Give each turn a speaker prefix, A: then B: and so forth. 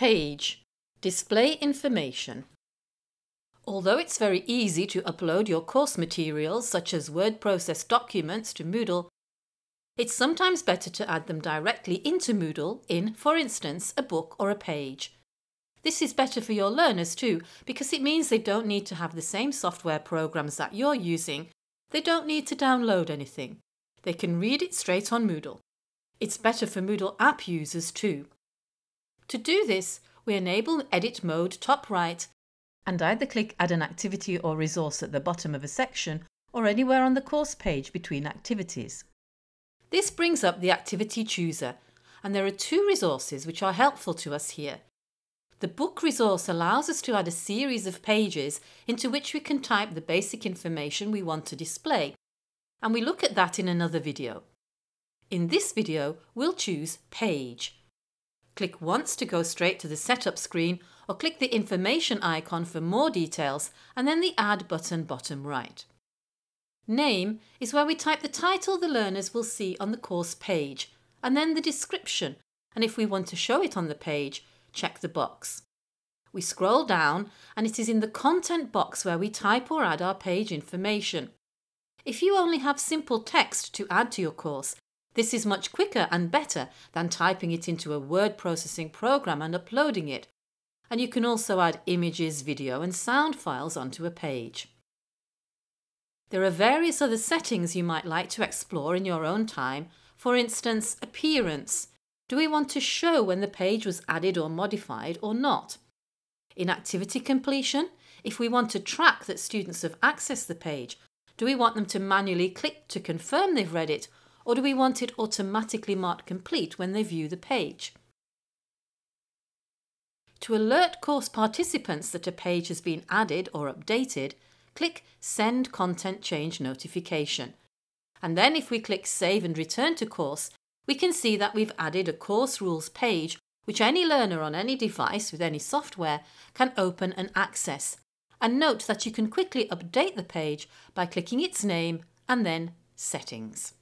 A: Page Display information. Although it's very easy to upload your course materials such as word process documents to Moodle, it's sometimes better to add them directly into Moodle in, for instance, a book or a page. This is better for your learners too because it means they don't need to have the same software programs that you're using. They don't need to download anything. They can read it straight on Moodle. It's better for Moodle app users too. To do this, we enable Edit Mode top right and either click Add an activity or resource at the bottom of a section or anywhere on the course page between activities. This brings up the Activity Chooser and there are two resources which are helpful to us here. The book resource allows us to add a series of pages into which we can type the basic information we want to display and we look at that in another video. In this video we'll choose Page Click once to go straight to the setup screen or click the information icon for more details and then the add button bottom right. Name is where we type the title the learners will see on the course page and then the description and if we want to show it on the page, check the box. We scroll down and it is in the content box where we type or add our page information. If you only have simple text to add to your course, this is much quicker and better than typing it into a word processing program and uploading it. And you can also add images, video and sound files onto a page. There are various other settings you might like to explore in your own time. For instance, appearance. Do we want to show when the page was added or modified or not? In activity completion, if we want to track that students have accessed the page, do we want them to manually click to confirm they've read it or do we want it automatically marked complete when they view the page? To alert course participants that a page has been added or updated, click Send Content Change Notification. And then if we click Save and Return to Course, we can see that we've added a course rules page which any learner on any device with any software can open and access. And note that you can quickly update the page by clicking its name and then Settings.